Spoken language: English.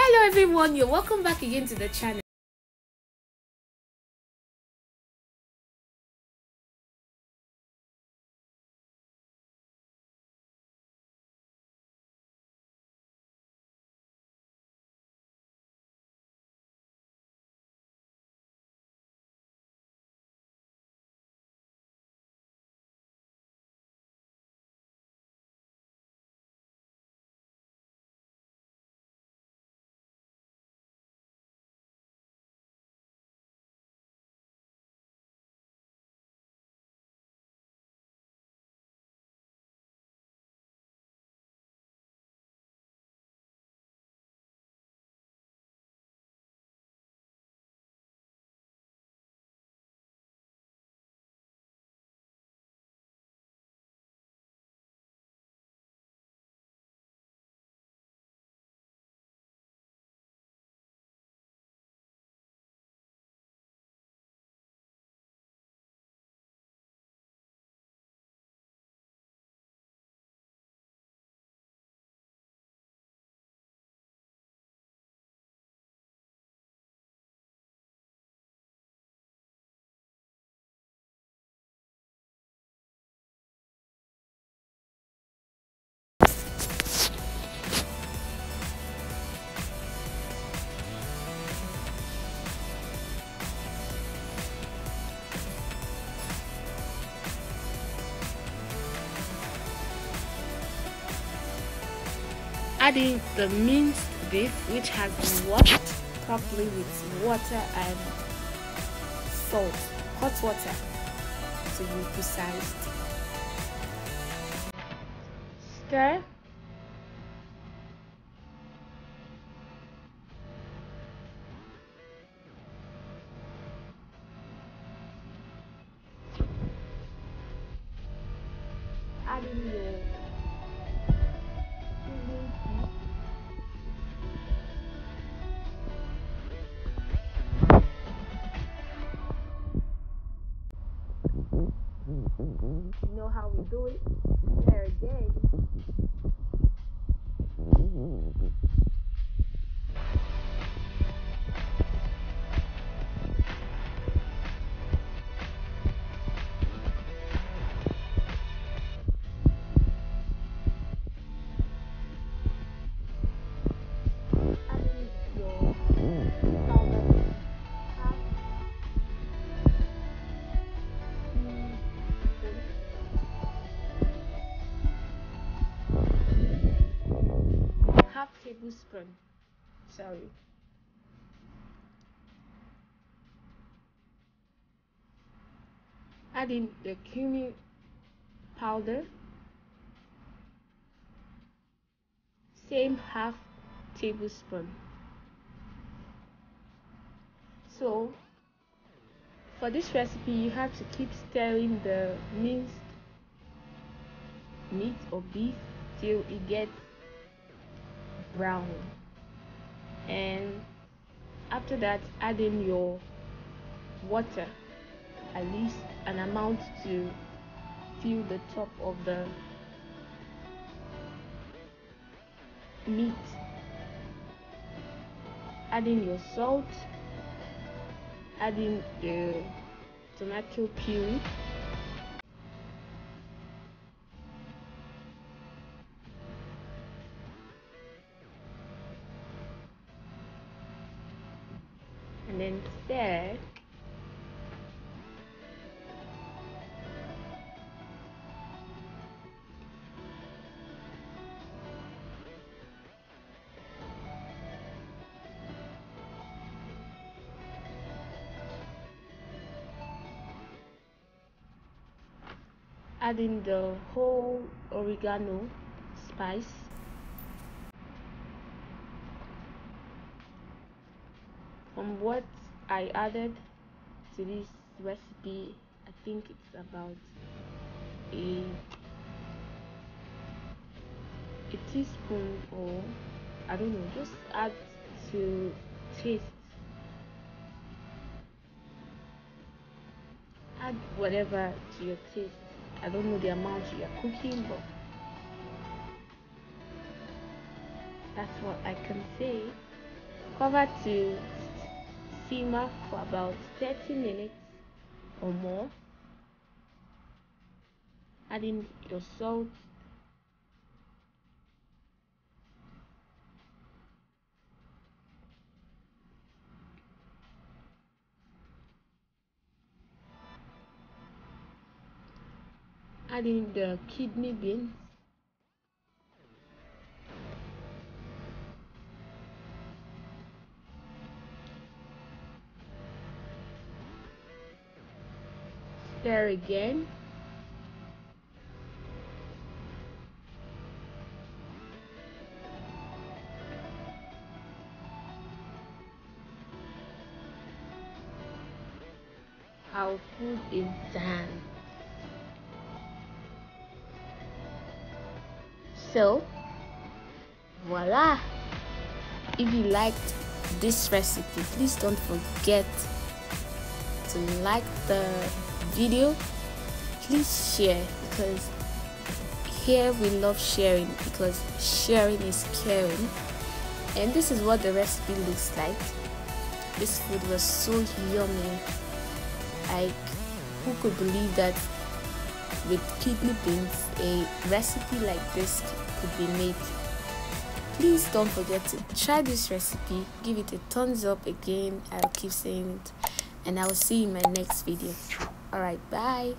Hello everyone, you're welcome back again to the channel. Adding the minced beef which has been washed properly with water and salt hot water to be precise. Stir You know how we do it? There again. Adding tablespoon sorry. Add in the cumin powder. Same half tablespoon. So for this recipe you have to keep stirring the minced meat or beef till it gets brown. And after that add in your water at least an amount to fill the top of the meat. Add in your salt. Add in the tomato puree and then stir add in the whole oregano spice from what I added to this recipe I think it's about a a teaspoon or I don't know just add to taste. Add whatever to your taste. I don't know the amount you are cooking but that's what I can say. Cover to simmer for about 30 minutes or more. Adding your salt. Adding the kidney beans stir again. Our food is done so voila. If you liked this recipe please don't forget to like the video please share because here we love sharing because sharing is caring. And this is what the recipe looks like. This food was so yummy. Like who could believe that with kidney beans a recipe like this could be made? Please don't forget to try this recipe. Give it a thumbs up again. I'll keep saying it. And i will see you in my next video all right bye